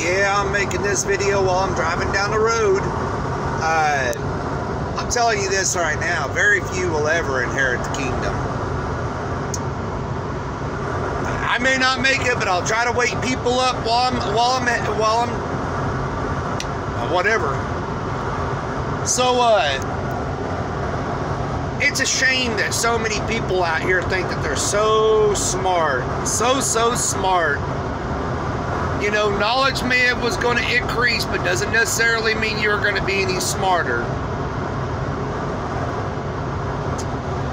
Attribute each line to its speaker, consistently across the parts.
Speaker 1: Yeah, I'm making this video while I'm driving down the road. Uh, I'm telling you this right now, very few will ever inherit the kingdom. I may not make it, but I'll try to wake people up while I'm while I'm while I'm uh, whatever. So uh it's a shame that so many people out here think that they're so smart, so so smart. You know, knowledge may have was going to increase, but doesn't necessarily mean you're going to be any smarter.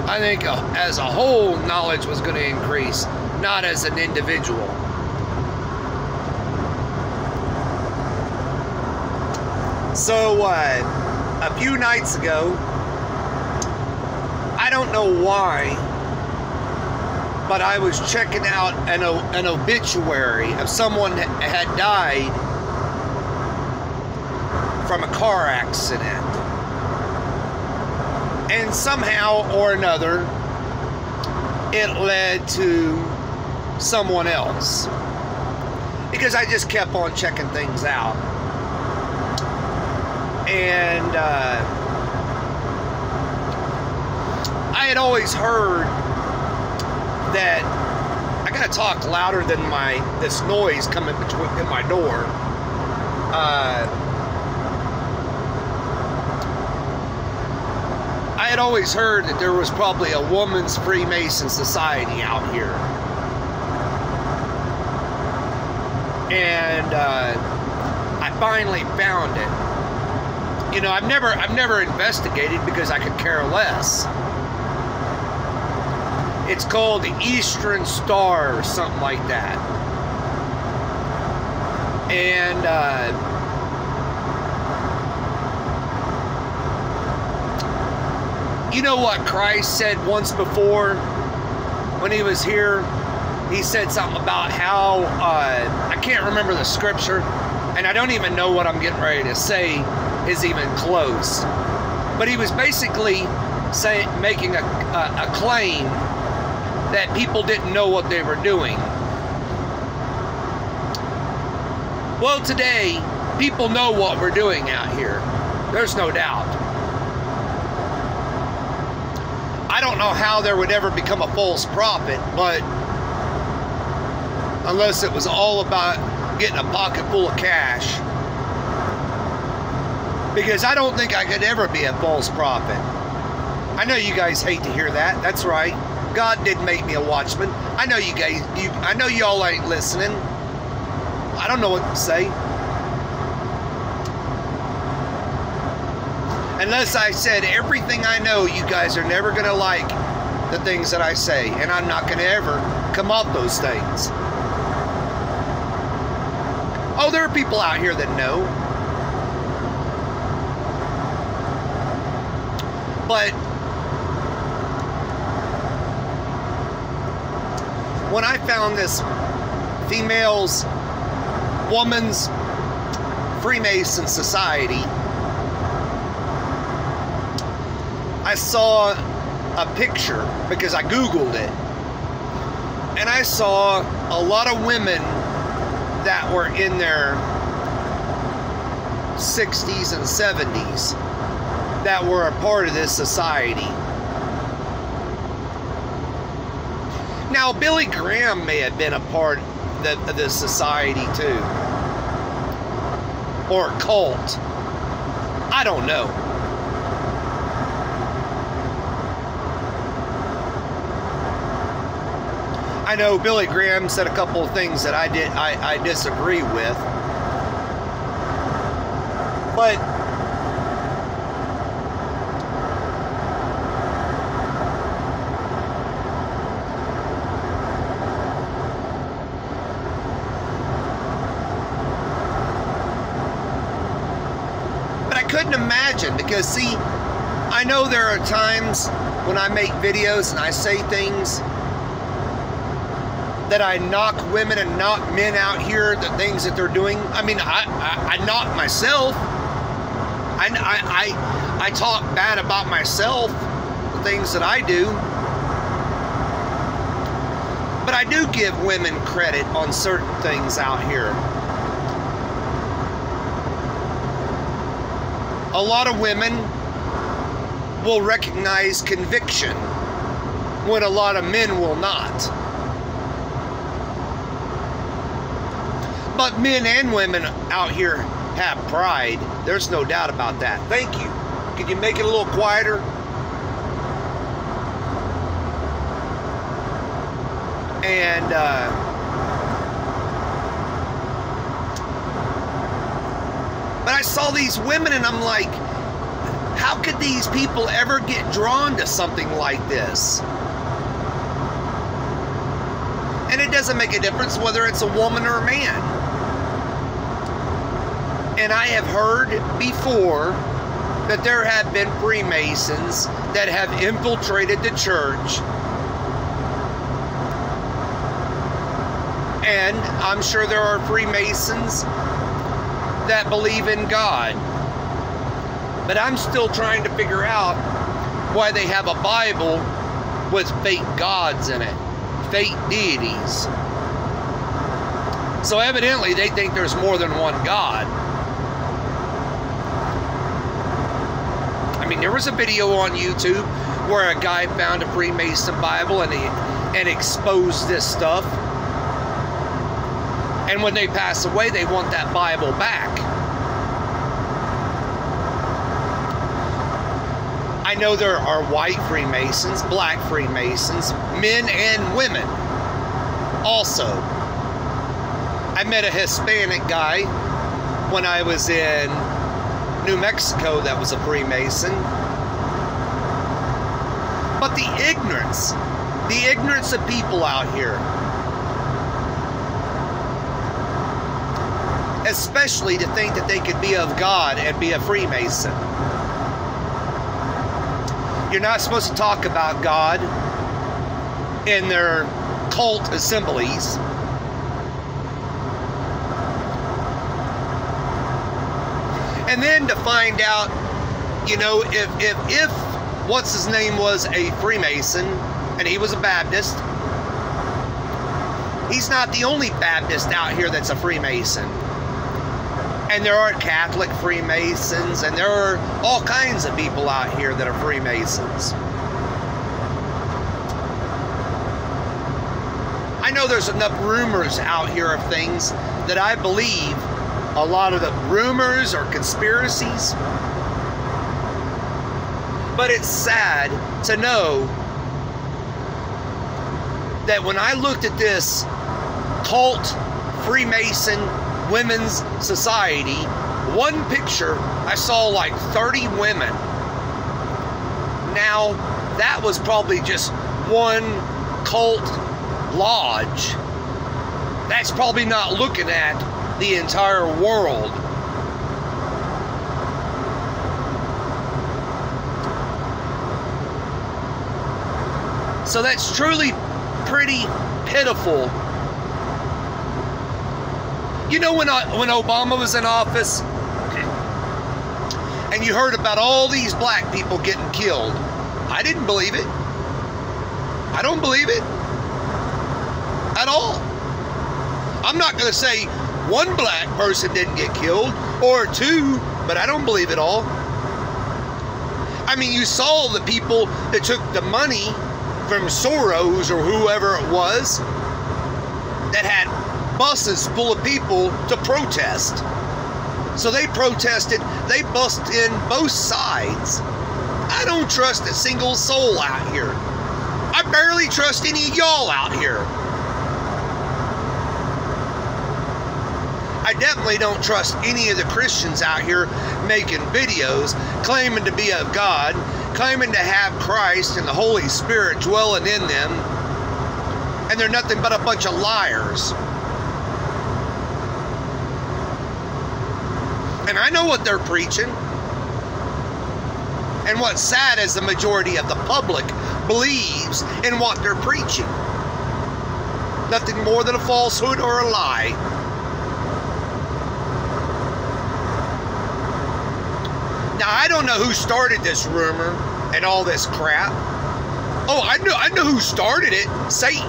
Speaker 1: I think uh, as a whole, knowledge was going to increase, not as an individual. So, uh, a few nights ago, I don't know why, but I was checking out an, an obituary of someone that had died from a car accident. And somehow or another, it led to someone else. Because I just kept on checking things out. And uh, I had always heard that I gotta talk louder than my this noise coming between in my door. Uh, I had always heard that there was probably a woman's Freemason society out here. And uh, I finally found it you know, I've never I've never investigated because I could care less. It's called the Eastern Star or something like that. And uh, you know what Christ said once before when he was here? He said something about how uh, I can't remember the scripture, and I don't even know what I'm getting ready to say is even close. But he was basically saying, making a, a, a claim that people didn't know what they were doing. Well, today, people know what we're doing out here. There's no doubt. I don't know how there would ever become a false prophet, but unless it was all about getting a pocket full of cash because I don't think I could ever be a false prophet. I know you guys hate to hear that. That's right. God did make me a watchman. I know you guys. You. I know y'all ain't listening. I don't know what to say. Unless I said everything I know, you guys are never going to like the things that I say, and I'm not going to ever come off those things. Oh, there are people out here that know. But when I found this female's woman's Freemason society, I saw a picture because I Googled it. And I saw a lot of women that were in their 60s and 70s that were a part of this society. Now, Billy Graham may have been a part of the society too, or a cult. I don't know. I know Billy Graham said a couple of things that I did I, I disagree with. But couldn't imagine because see, I know there are times when I make videos and I say things that I knock women and knock men out here, the things that they're doing. I mean, I, I, I knock myself. I, I, I, I talk bad about myself, the things that I do. But I do give women credit on certain things out here. A lot of women will recognize conviction when a lot of men will not. But men and women out here have pride. There's no doubt about that. Thank you. Could you make it a little quieter? And uh, but I saw these women and I'm like, how could these people ever get drawn to something like this? And it doesn't make a difference whether it's a woman or a man. And I have heard before that there have been Freemasons that have infiltrated the church. And I'm sure there are Freemasons that believe in God. But I'm still trying to figure out why they have a Bible with fake gods in it, fake deities. So evidently they think there's more than one God. I mean, there was a video on YouTube where a guy found a Freemason Bible and he and exposed this stuff. And when they pass away, they want that Bible back. I know there are white Freemasons, black Freemasons, men and women also. I met a Hispanic guy when I was in New Mexico that was a Freemason. But the ignorance, the ignorance of people out here, especially to think that they could be of God and be a Freemason. You're not supposed to talk about God in their cult assemblies. And then to find out, you know, if if if what's his name was a Freemason and he was a Baptist, he's not the only Baptist out here that's a Freemason. And there are Catholic Freemasons, and there are all kinds of people out here that are Freemasons. I know there's enough rumors out here of things that I believe a lot of the rumors or conspiracies. But it's sad to know that when I looked at this cult Freemason women's society, one picture, I saw like 30 women. Now, that was probably just one cult lodge. That's probably not looking at the entire world. So that's truly pretty pitiful you know when I, when Obama was in office, and you heard about all these black people getting killed. I didn't believe it. I don't believe it at all. I'm not going to say one black person didn't get killed or two, but I don't believe it all. I mean, you saw the people that took the money from Soros or whoever it was that had buses full of people to protest. So they protested, they bust in both sides. I don't trust a single soul out here. I barely trust any of y'all out here. I definitely don't trust any of the Christians out here making videos claiming to be of God, claiming to have Christ and the Holy Spirit dwelling in them, and they're nothing but a bunch of liars. And I know what they're preaching. And what's sad is the majority of the public believes in what they're preaching. Nothing more than a falsehood or a lie. Now I don't know who started this rumor and all this crap. Oh, I know I know who started it. Satan.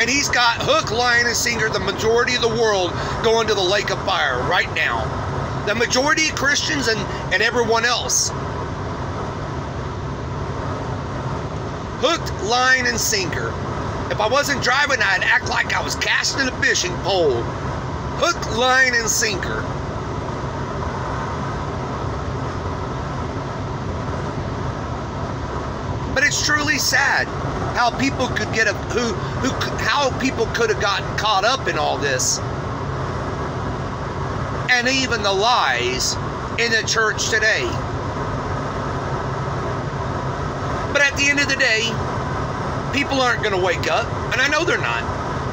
Speaker 1: And he's got hook, line, and sinker the majority of the world going to the lake of fire right now. The majority of Christians and, and everyone else. Hooked, line, and sinker. If I wasn't driving, I'd act like I was casting a fishing pole. Hook, line, and sinker. But it's truly sad how people could get a who who how people could have gotten caught up in all this and even the lies in the church today. But at the end of the day, people aren't going to wake up, and I know they're not.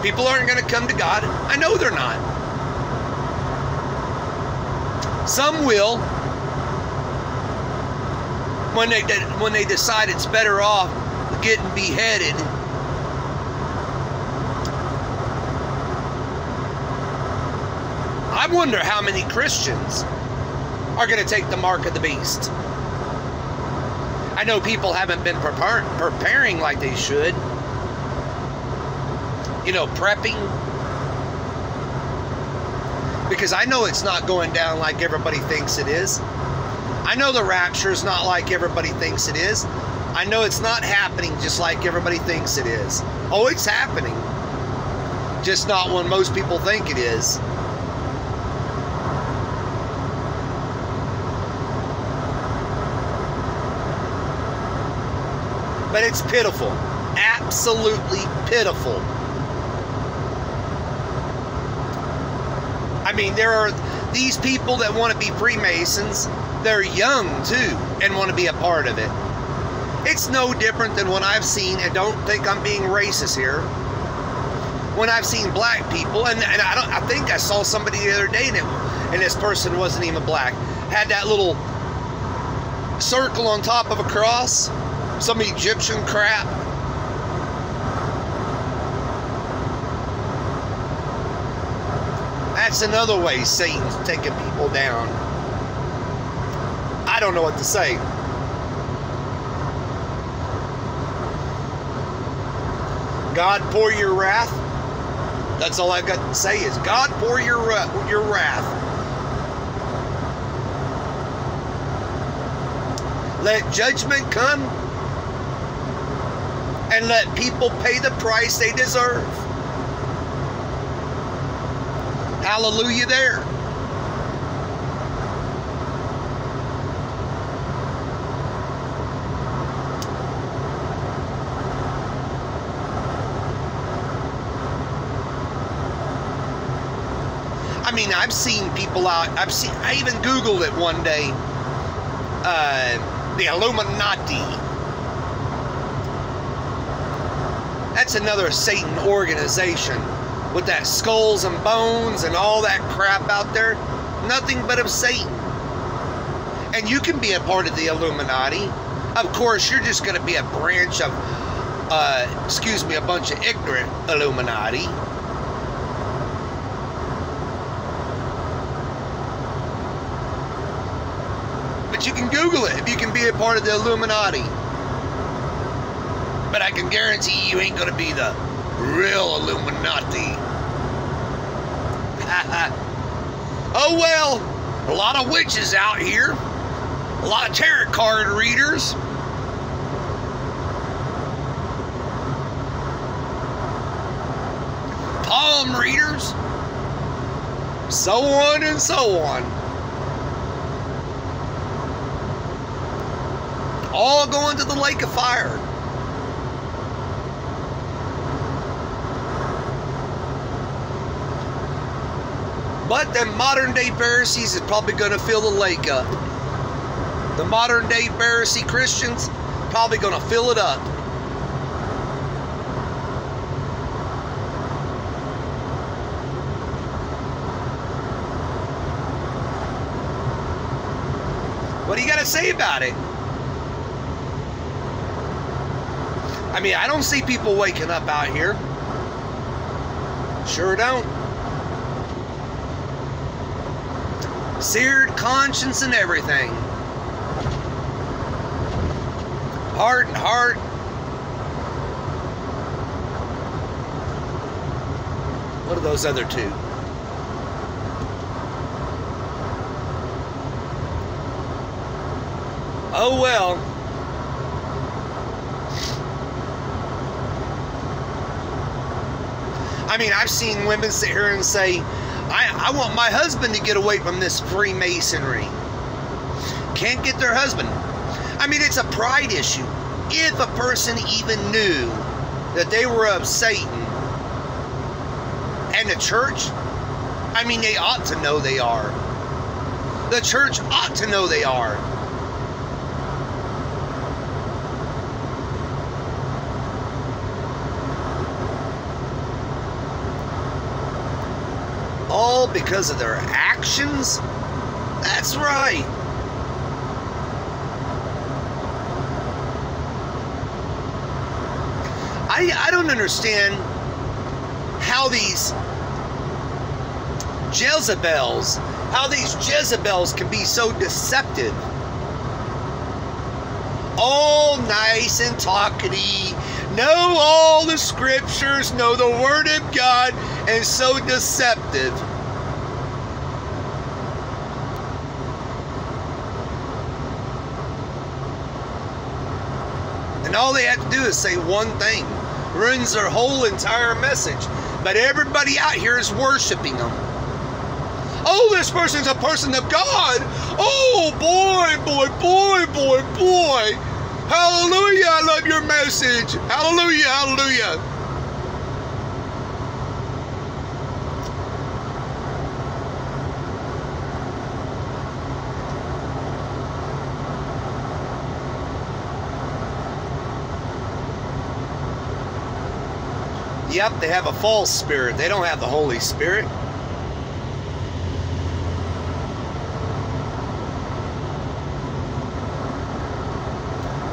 Speaker 1: People aren't going to come to God. I know they're not. Some will when they when they decide it's better off getting beheaded I wonder how many Christians are going to take the mark of the beast. I know people haven't been prepar- preparing like they should. You know, prepping. Because I know it's not going down like everybody thinks it is. I know the rapture is not like everybody thinks it is. I know it's not happening just like everybody thinks it is. Oh, it's happening. Just not when most people think it is. But it's pitiful. Absolutely pitiful. I mean, there are these people that want to be Freemasons. They're young too and want to be a part of it. It's no different than when I've seen, and don't think I'm being racist here, when I've seen black people, and, and I don't I think I saw somebody the other day and, it, and this person wasn't even black, had that little circle on top of a cross some Egyptian crap. That's another way Satan's taking people down. I don't know what to say. God, pour your wrath. That's all I've got to say is God, pour your, uh, your wrath. Let judgment come and let people pay the price they deserve. Hallelujah there. I mean, I've seen people out. I've seen. I even Googled it one day. Uh, the Illuminati That's another Satan organization with that skulls and bones and all that crap out there. Nothing but of Satan. And you can be a part of the Illuminati. Of course, you're just going to be a branch of, uh, excuse me, a bunch of ignorant Illuminati. But you can Google it if you can be a part of the Illuminati. But I can guarantee you ain't gonna be the real Illuminati. oh well, a lot of witches out here, a lot of tarot card readers. Palm readers, so on and so on. All going to the lake of fire. But the modern day Pharisees is probably going to fill the lake up. The modern day Pharisee Christians probably going to fill it up. What do you got to say about it? I mean, I don't see people waking up out here. Sure don't. seared conscience and everything. Heart and heart. What are those other two? Oh well. I mean, I've seen women sit here and say, I, I want my husband to get away from this Freemasonry. Can't get their husband. I mean, it's a pride issue. If a person even knew that they were of Satan and the church, I mean, they ought to know they are. The church ought to know they are. Because of their actions? That's right. I, I don't understand how these Jezebels, how these Jezebels can be so deceptive. All nice and talkity, know all the scriptures, know the Word of God, and so deceptive. All they have to do is say one thing, ruins their whole entire message. But everybody out here is worshiping them. Oh, this person's a person of God. Oh, boy, boy, boy, boy, boy. Hallelujah, I love your message. Hallelujah, hallelujah. They have a false spirit. They don't have the Holy Spirit.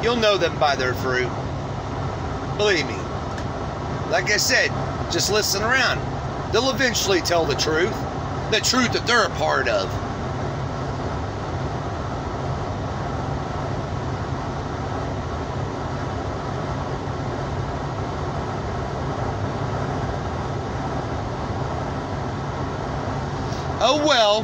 Speaker 1: You'll know them by their fruit. Believe me. Like I said, just listen around. They'll eventually tell the truth. The truth that they're a part of. Oh well.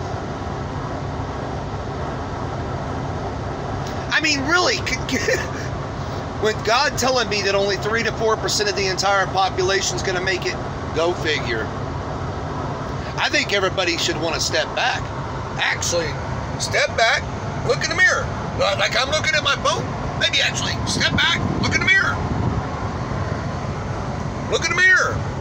Speaker 1: I mean, really, with God telling me that only 3 to 4% of the entire population is going to make it, go figure. I think everybody should want to step back. Actually, step back, look in the mirror. Like I'm looking at my phone. Maybe actually, step back, look in the mirror. Look in the mirror.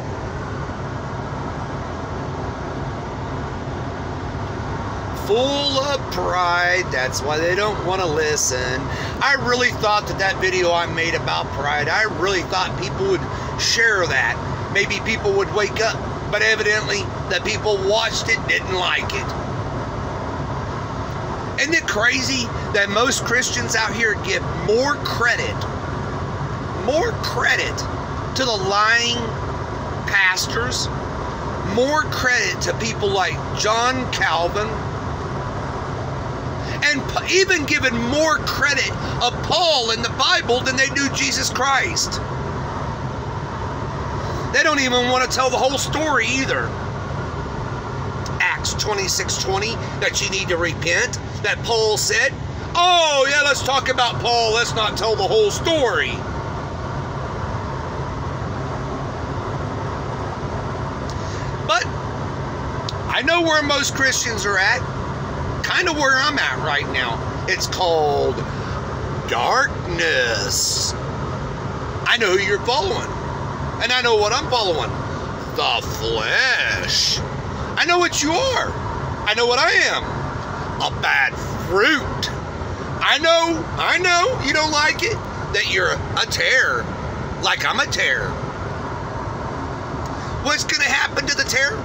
Speaker 1: Full of pride. That's why they don't want to listen. I really thought that that video I made about pride, I really thought people would share that. Maybe people would wake up, but evidently the people watched it didn't like it. Isn't it crazy that most Christians out here give more credit, more credit to the lying pastors, more credit to people like John Calvin, and even given more credit of Paul in the Bible than they do Jesus Christ. They don't even want to tell the whole story either. Acts 26 20, that you need to repent, that Paul said. Oh, yeah, let's talk about Paul. Let's not tell the whole story. But I know where most Christians are at kind of where I'm at right now. It's called darkness. I know who you're following. And I know what I'm following. The flesh. I know what you are. I know what I am. A bad fruit. I know, I know you don't like it. That you're a tare. Like I'm a tare. What's going to happen to the tare?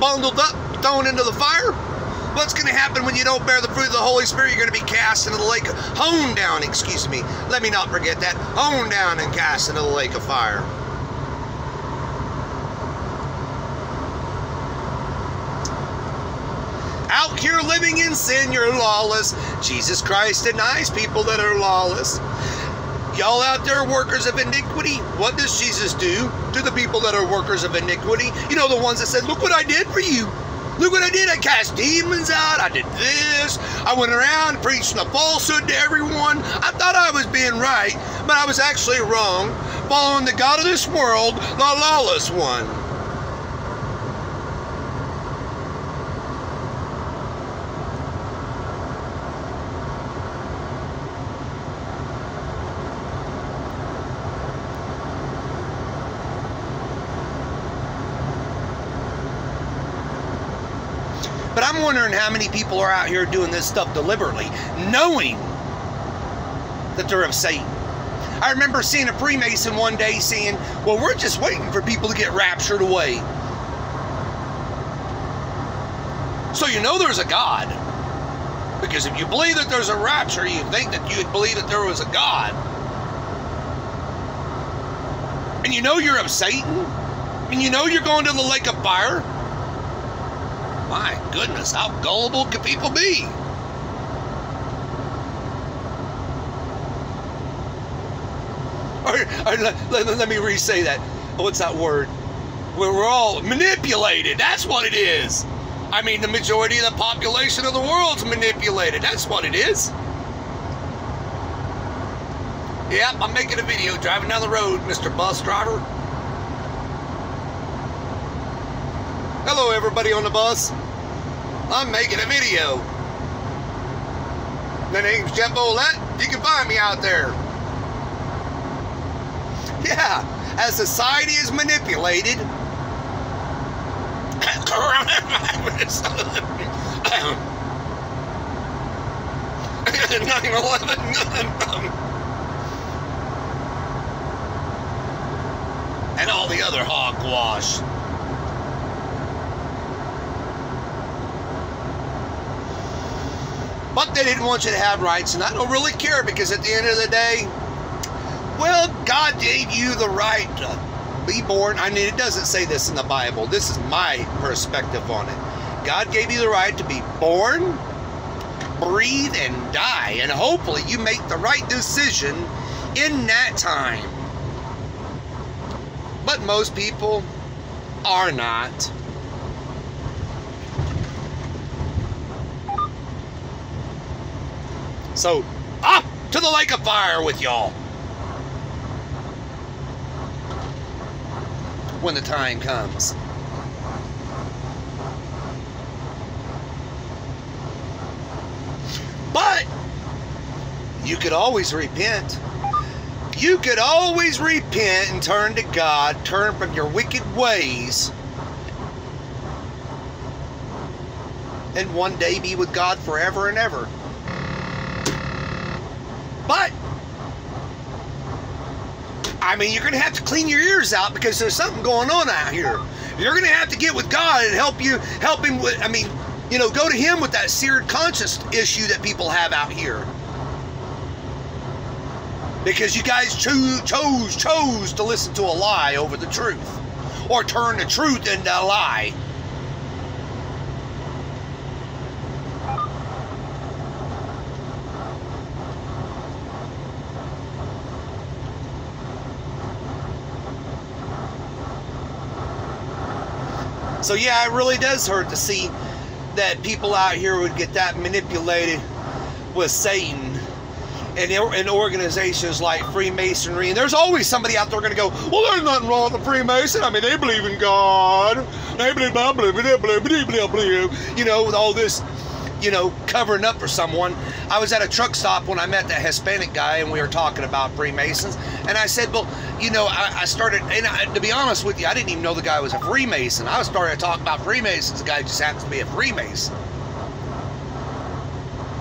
Speaker 1: Bundled up, thrown into the fire? What's going to happen when you don't bear the fruit of the Holy Spirit? You're going to be cast into the lake, of, honed down, excuse me. Let me not forget that. Honed down and cast into the lake of fire. Out here living in sin, you're lawless. Jesus Christ denies people that are lawless. Y'all out there, workers of iniquity, what does Jesus do to the people that are workers of iniquity? You know, the ones that said, Look what I did for you. Look what I did. I cast demons out. I did this. I went around preaching a falsehood to everyone. I thought I was being right, but I was actually wrong, following the God of this world, the lawless one. But I'm wondering how many people are out here doing this stuff deliberately, knowing that they're of Satan. I remember seeing a Freemason one day saying, Well, we're just waiting for people to get raptured away. So you know there's a God. Because if you believe that there's a rapture, you think that you would believe that there was a God. And you know you're of Satan. And you know you're going to the lake of fire. My goodness, how gullible can people be? Or, or let, let, let, me re-say that. Oh, what's that word? We're, we're all manipulated. That's what it is. I mean, the majority of the population of the world's manipulated. That's what it is. Yep, I'm making a video driving down the road, Mr. Bus Driver. Everybody on the bus. I'm making a video. My name's Jeff Ouellette. You can find me out there. Yeah, as society is manipulated, coronavirus. 9-11 and all the other hogwash. But they didn't want you to have rights, and I don't really care because at the end of the day, well, God gave you the right to be born. I mean, it doesn't say this in the Bible. This is my perspective on it. God gave you the right to be born, breathe, and die. And hopefully you make the right decision in that time. But most people are not. So, up to the lake of fire with y'all. When the time comes. But, you could always repent. You could always repent and turn to God, turn from your wicked ways, and one day be with God forever and ever. But I mean, you're going to have to clean your ears out because there's something going on out here. You're going to have to get with God and help you, help Him with, I mean, you know, go to Him with that seared conscience issue that people have out here. Because you guys cho- chose, chose to listen to a lie over the truth. Or turn the truth into a lie. So yeah, it really does hurt to see that people out here would get that manipulated with Satan and organizations like Freemasonry. And there's always somebody out there going to go, well, there's nothing wrong with the Freemason. I mean, they believe in God. They believe, blah, blah, blah, blah, blah, blah, you know, with all this, you know, covering up for someone. I was at a truck stop when I met that Hispanic guy and we were talking about Freemasons. And I said, well, you know, I, I started, and I, to be honest with you, I didn't even know the guy was a Freemason. I was starting to talk about Freemasons. The guy just happens to be a Freemason.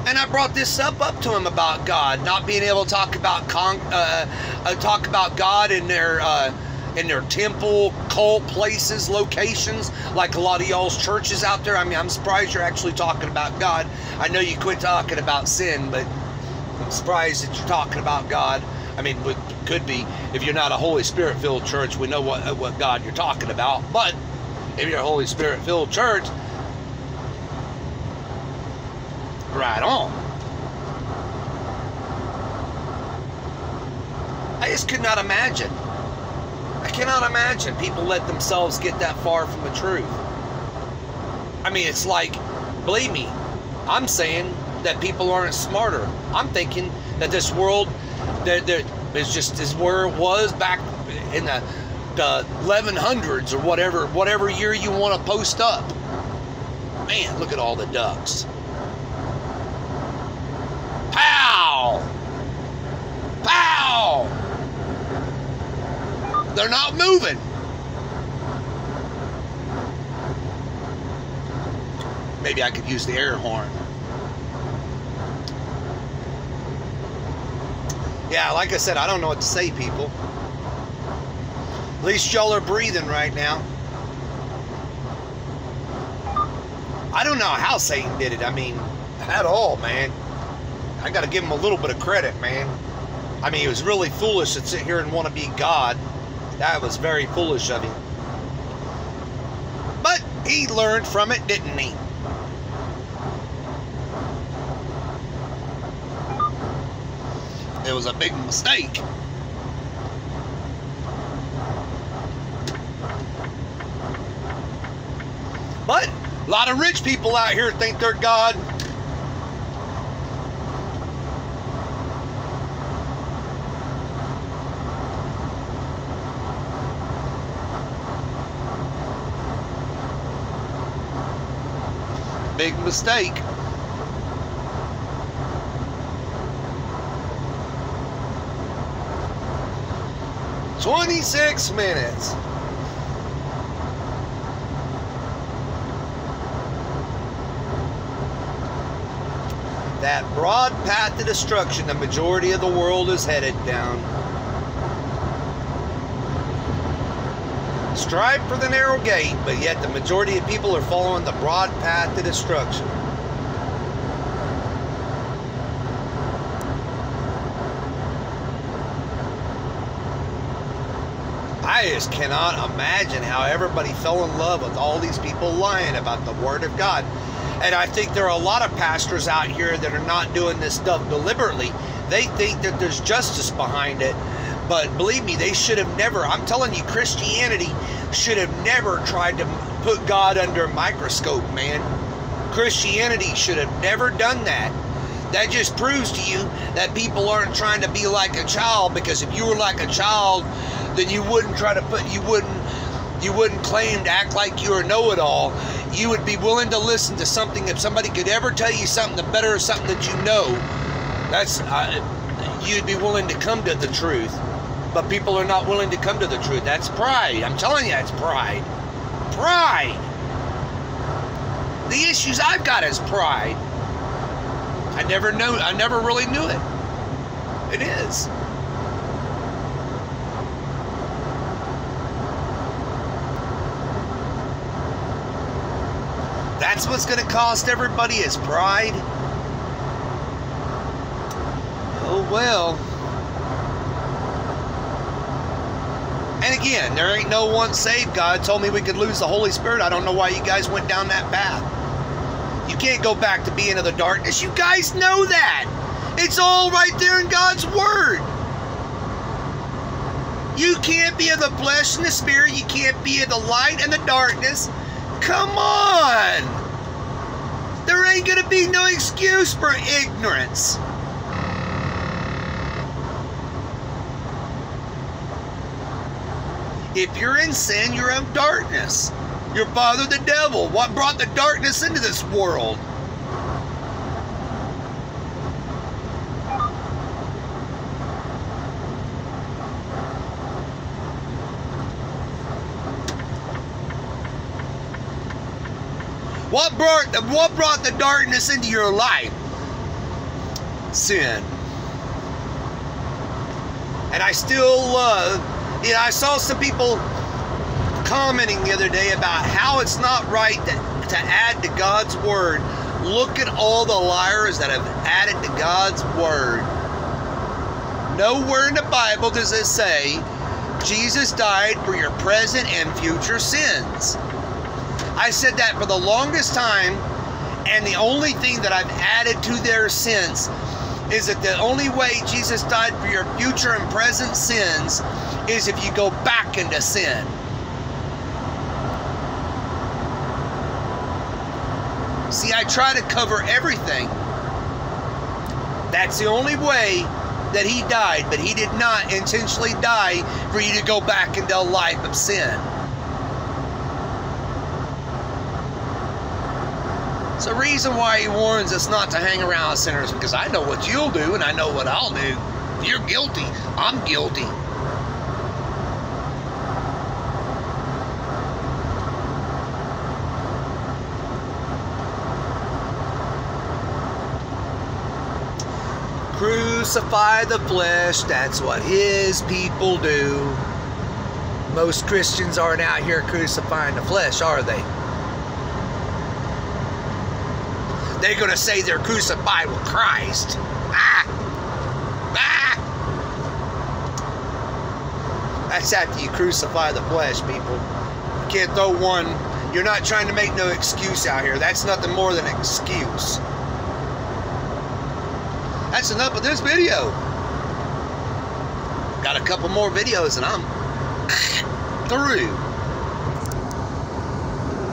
Speaker 1: And I brought this up up to him about God, not being able to talk about con, uh, uh, talk about God in their uh, in their temple, cult places, locations, like a lot of y'all's churches out there. I mean, I'm surprised you're actually talking about God. I know you quit talking about sin, but I'm surprised that you're talking about God. I mean, it could be if you're not a Holy Spirit filled church, we know what what God you're talking about. But if you're a Holy Spirit filled church, right on. I just could not imagine. I cannot imagine people let themselves get that far from the truth. I mean, it's like, believe me, I'm saying that people aren't smarter. I'm thinking that this world that there, is just is where it was back in the the 1100s or whatever whatever year you want to post up. Man, look at all the ducks. Pow! They're not moving. Maybe I could use the air horn. Yeah, like I said, I don't know what to say, people. At least y'all are breathing right now. I don't know how Satan did it. I mean, at all, man. I got to give him a little bit of credit, man. I mean, he was really foolish to sit here and want to be God. That was very foolish of him. But he learned from it, didn't he? It was a big mistake. But a lot of rich people out here think they're God. Big mistake. Twenty-six minutes. that broad path to destruction the majority of the world is headed down. Strive for the narrow gate, but yet the majority of people are following the broad path to destruction. I just cannot imagine how everybody fell in love with all these people lying about the Word of God. And I think there are a lot of pastors out here that are not doing this stuff deliberately. They think that there's justice behind it. But believe me, they should have never, I'm telling you, Christianity should have never tried to put God under a microscope, man. Christianity should have never done that. That just proves to you that people aren't trying to be like a child because if you were like a child, then you wouldn't try to put, you wouldn't you wouldn't claim to act like you're a know-it-all. You would be willing to listen to something if somebody could ever tell you something the better of something that you know. That's uh, you'd be willing to come to the truth. But people are not willing to come to the truth. That's pride. I'm telling you, it's pride. Pride. The issues I've got is pride. I never knew. I never really knew it. It is. That's what's going to cost everybody is pride. Oh well. Again, there ain't no one saved. God told me we could lose the Holy Spirit. I don't know why you guys went down that path. You can't go back to being of the darkness. You guys know that. It's all right there in God's Word. You can't be of the flesh and the spirit. You can't be of the light and the darkness. Come on! There ain't gonna be no excuse for ignorance. If you're in sin, you're of darkness. Your father, the devil. What brought the darkness into this world? What brought the, what brought the darkness into your life? Sin. And I still love, you know, I saw some people commenting the other day about how it's not right to, to add to God's word. Look at all the liars that have added to God's word. Nowhere in the Bible does it say Jesus died for your present and future sins. I said that for the longest time, and the only thing that I've added to their sins is that the only way Jesus died for your future and present sins is if you go back into sin. See, I try to cover everything. That's the only way that he died, but he did not intentionally die for you to go back into a life of sin. It's the reason why he warns us not to hang around sinners because I know what you'll do and I know what I'll do. You're guilty. I'm guilty. Crucify the flesh, that's what his people do. Most Christians aren't out here crucifying the flesh, are they? They're going to say they're crucified with Christ. Ah! Ah! That's after you crucify the flesh, people. You can't throw one. You're not trying to make no excuse out here. That's nothing more than an excuse. That's enough of this video. Got a couple more videos and I'm through.